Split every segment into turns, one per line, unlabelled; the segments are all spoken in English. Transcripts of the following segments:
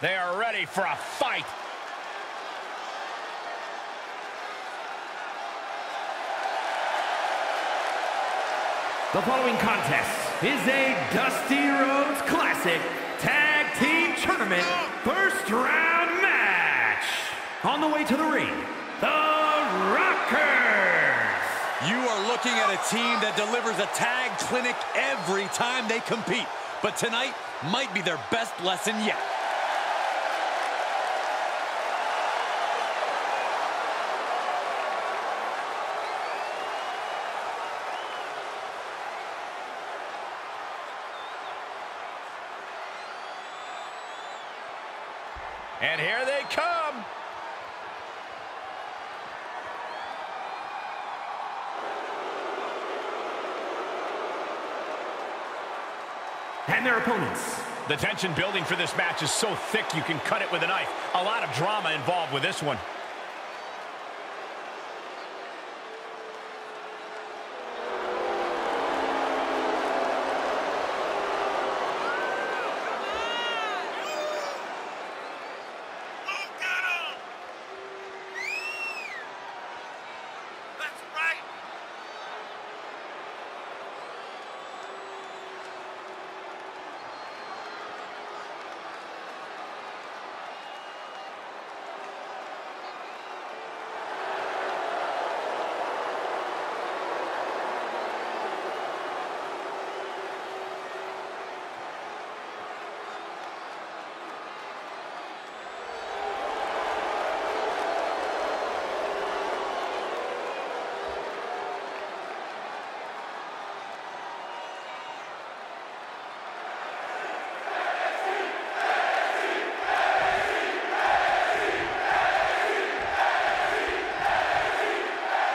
They are ready for a fight.
The following contest is a Dusty Rhodes Classic Tag Team Tournament first round match. On the way to the ring, the Rockers.
You are looking at a team that delivers a tag clinic every time they compete. But tonight might be their best lesson yet.
And here they come.
And their opponents.
The tension building for this match is so thick you can cut it with a knife. A lot of drama involved with this one.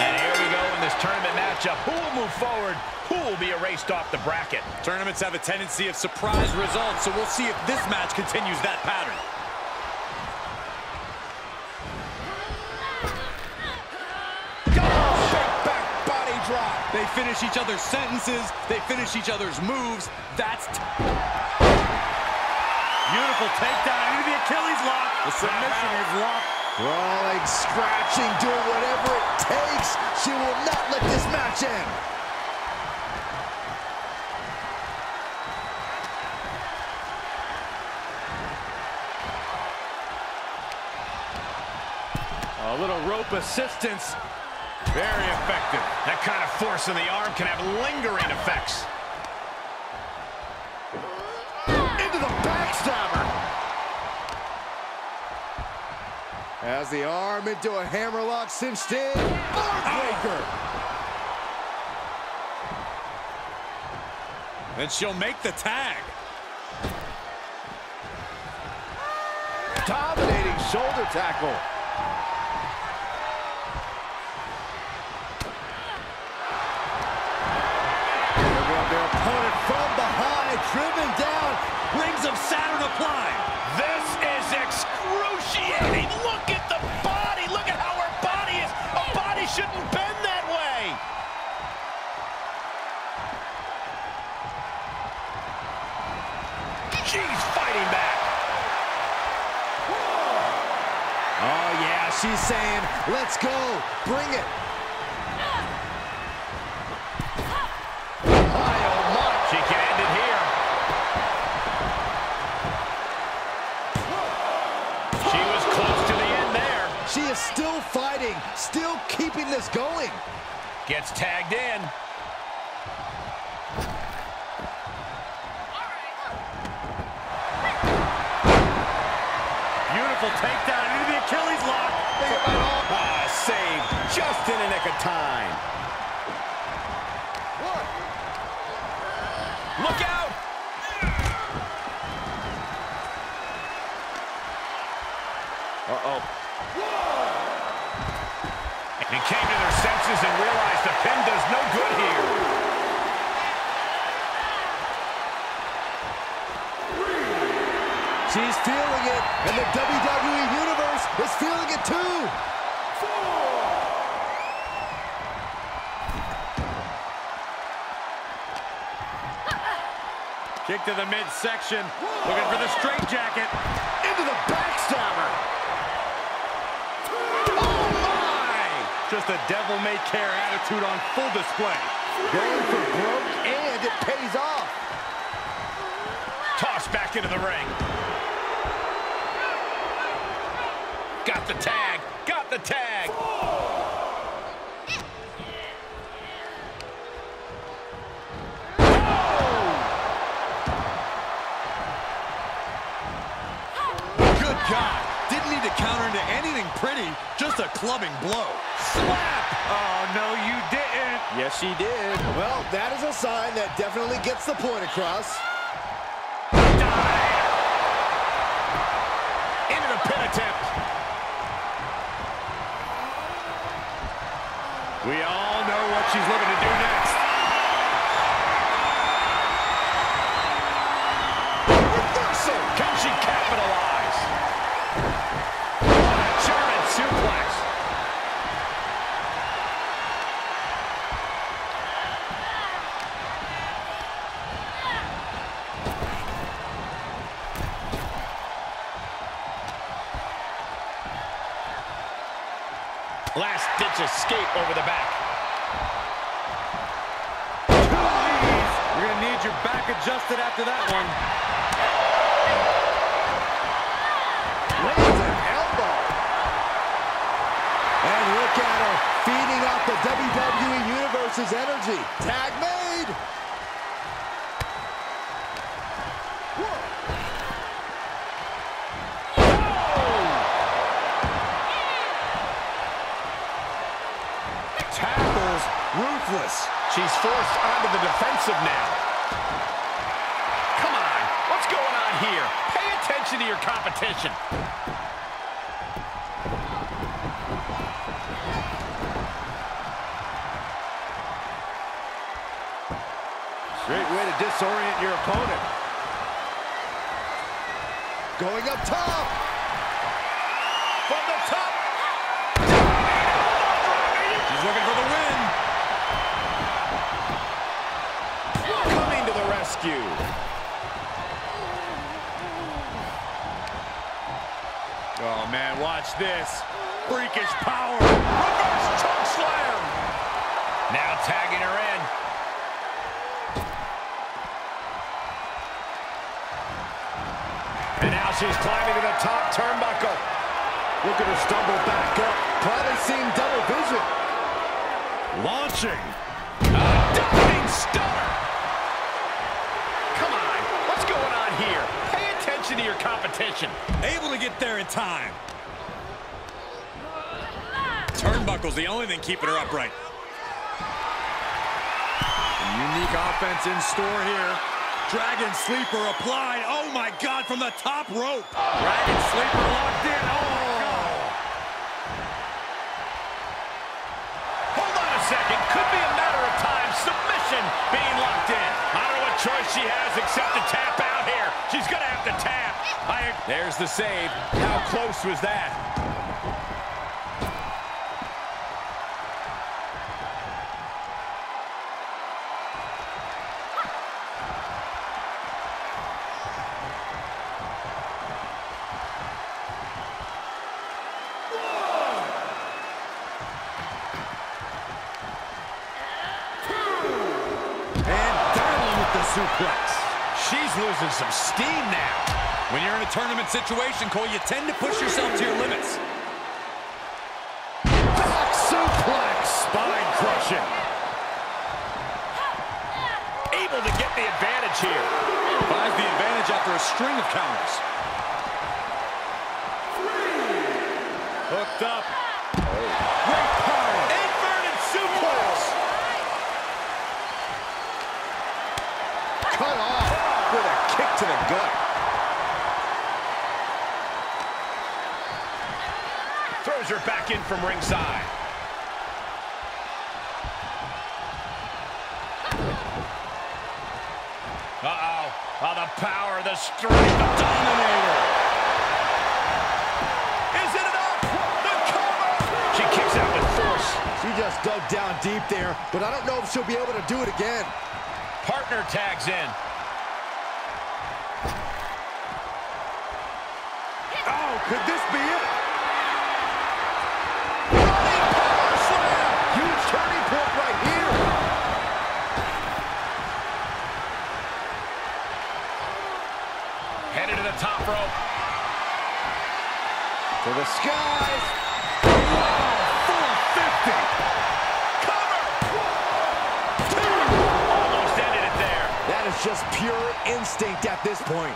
And here we go in this tournament matchup. Who will move forward? Who will be erased off the bracket?
Tournaments have a tendency of surprise results, so we'll see if this match continues that pattern.
Back body drop.
They finish each other's sentences. They finish each other's moves. That's beautiful takedown into the Achilles lock. The submission is locked.
Crawling, scratching, doing whatever it takes. She will not let this match end.
A little rope assistance. Very effective. That kind of force in the arm can have lingering effects.
As the arm into a hammerlock cinched in. Heartbreaker.
And she'll make the tag.
Dominating shoulder tackle. Their opponent from behind, driven down,
Rings of Saturn apply.
This is excruciating.
Saying, let's go, bring it. My, oh, my.
She can end it here. She was close to the end there.
She is still fighting, still keeping this going.
Gets tagged in.
Beautiful takedown into the Achilles lock.
Ah, saved just in the nick of time. Look out! Uh-oh. And came to their senses and realized the pin does no good here.
She's feeling it, and the WWE Universe is feeling it too.
Kick to the midsection. Looking for the straight jacket
Into the
backstabber. Oh, my! Just a devil-may-care attitude on full display.
Going for broke, and it pays off.
Tossed back into the ring. The tag. Got the tag.
Good God. Didn't need to counter into anything pretty, just a clubbing blow. Slap! Oh, no, you didn't.
Yes, she did. Well, that is a sign that definitely gets the point across.
We all know what she's looking to do next.
Last ditch escape over the back.
You're going to need your back adjusted after that one.
Lands an elbow. And look at her, feeding off the WWE Universe's energy. Tag made.
Ruthless.
She's forced onto the defensive now. Come on, what's going on here? Pay attention to your competition.
Great way to disorient your opponent. Going up top.
Rescue.
Oh, man, watch this. Freakish power.
Reverse choke slam. Now tagging her in. And now she's climbing to the top turnbuckle.
Look at her stumble back up. Probably seeing double vision.
Launching.
A diving stunner. Come on, what's going on here? Pay attention to your competition.
Able to get there in time. Turnbuckle's the only thing keeping her upright. Unique offense in store here. Dragon Sleeper applied. Oh, my God, from the top rope. Dragon Sleeper locked in. Oh.
Hold on a second. Could be a matter of time. Submission being locked in. I don't know what choice she has except to tap out here. She's going to have tap. There's the save. How close was that?
When you're in a tournament situation, Cole, you tend to push yourself to your limits.
Back suplex.
Spine crushing.
Able to get the advantage here.
Finds the advantage after a string of counters. Hooked up. Great power.
Inverted suplex.
Cut off with a kick to the gut.
Throws her back in from ringside. Uh-oh. Oh, the power, the strength, the dominator. Is it enough? The cover. She kicks out with force.
She just dug down deep there, but I don't know if she'll be able to do it again.
Partner tags in.
To the skies.
Full 50. Cover. Two. Almost ended it there.
That is just pure instinct at this point.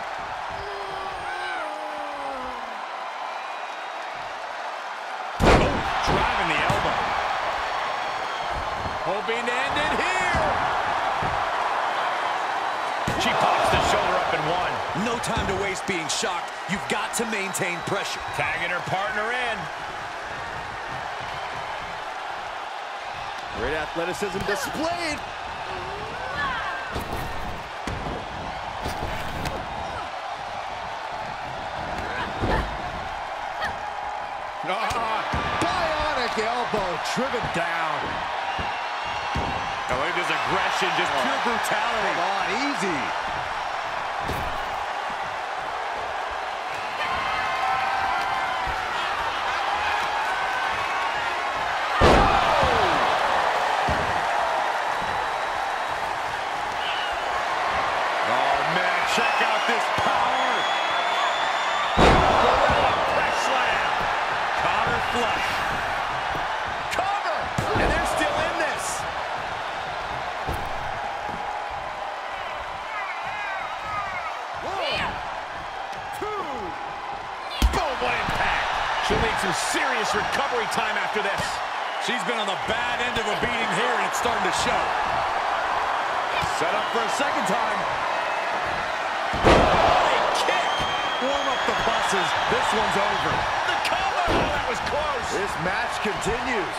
Oh, driving the elbow. Hoping to end it here.
No time to waste being shocked. You've got to maintain pressure.
Tagging her partner in.
Great athleticism displayed. Bionic elbow driven down.
Oh, look at this aggression, just pure brutality.
Come on, easy.
What impact. She'll need some serious recovery time after this.
She's been on the bad end of a beating here, and it's starting to show.
Set up for a second time. What a kick.
Warm up the buses. This one's over.
The cover. Oh, that was close.
This match continues.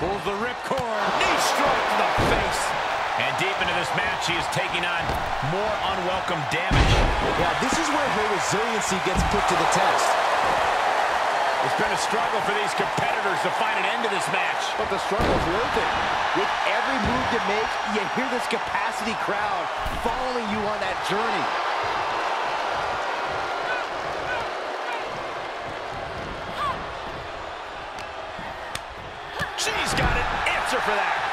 Pulls the ripcord. Knee strike to the face. And deep into this match, she is taking on more unwelcome damage.
Yeah, this is where her resiliency gets put to the test.
It's been a struggle for these competitors to find an end to this match.
But the struggle's worth it. With every move you make, you hear this capacity crowd following you on that journey.
She's got an answer for that.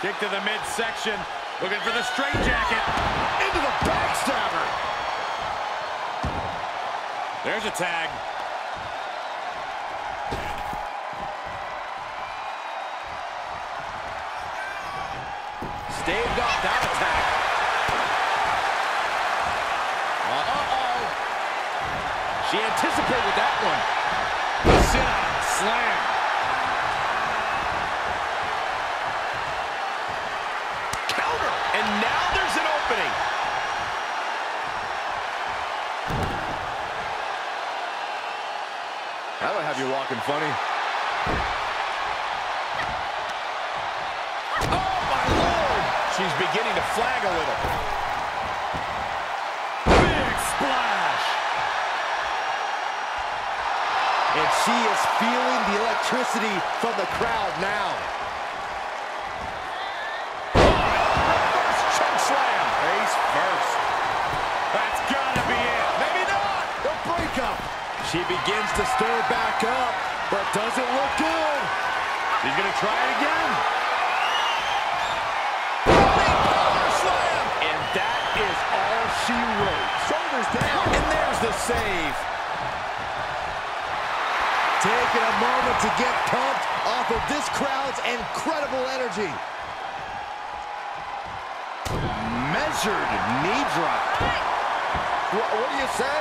Kick to the midsection. Looking for the straight jacket.
Into the backstabber.
There's a tag.
Staved off that attack. Uh-oh.
She anticipated that one. Sit on, slam.
That'll have you walking funny.
Oh, my Lord! She's beginning to flag a little. Big splash!
And she is feeling the electricity from the crowd now. She begins to stir back up, but doesn't look good.
She's gonna try it again. And that is all she wrote.
Shoulders down.
And there's the save.
Taking a moment to get pumped off of this crowd's incredible energy. Measured knee drop. What, what do you say?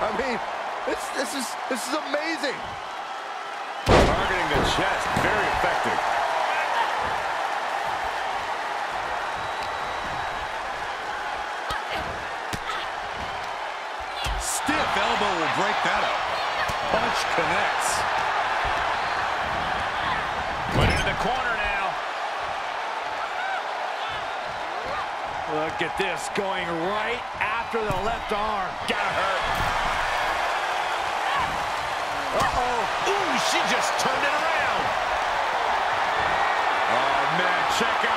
I mean, this, this is this is amazing.
Targeting the chest. Very effective.
Stiff elbow will break that up. Punch connects.
Put into the corner now. Look at this, going right after the left arm. Gotta hurt. Uh-oh. Ooh, she just turned it around. Oh, man, check out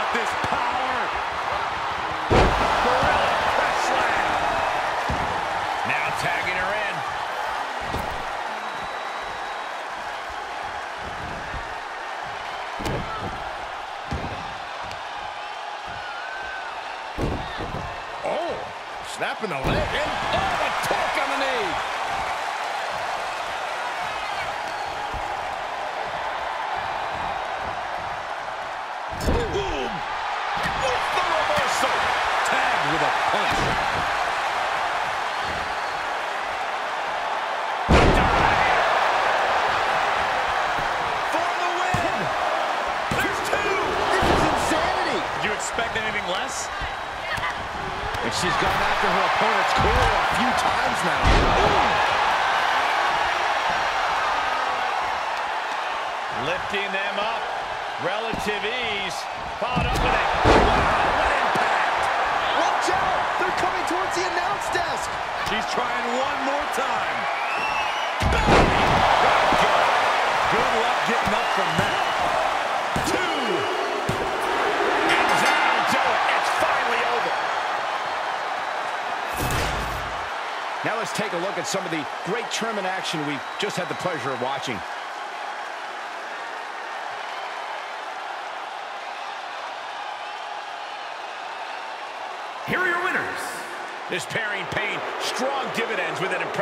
She's trying one more time. Good luck getting up from that.
Two. And that'll do it. It's finally over.
Now let's take a look at some of the great tournament action we've just had the pleasure of watching.
Here are your winners.
This pairing paying strong dividends with an impressive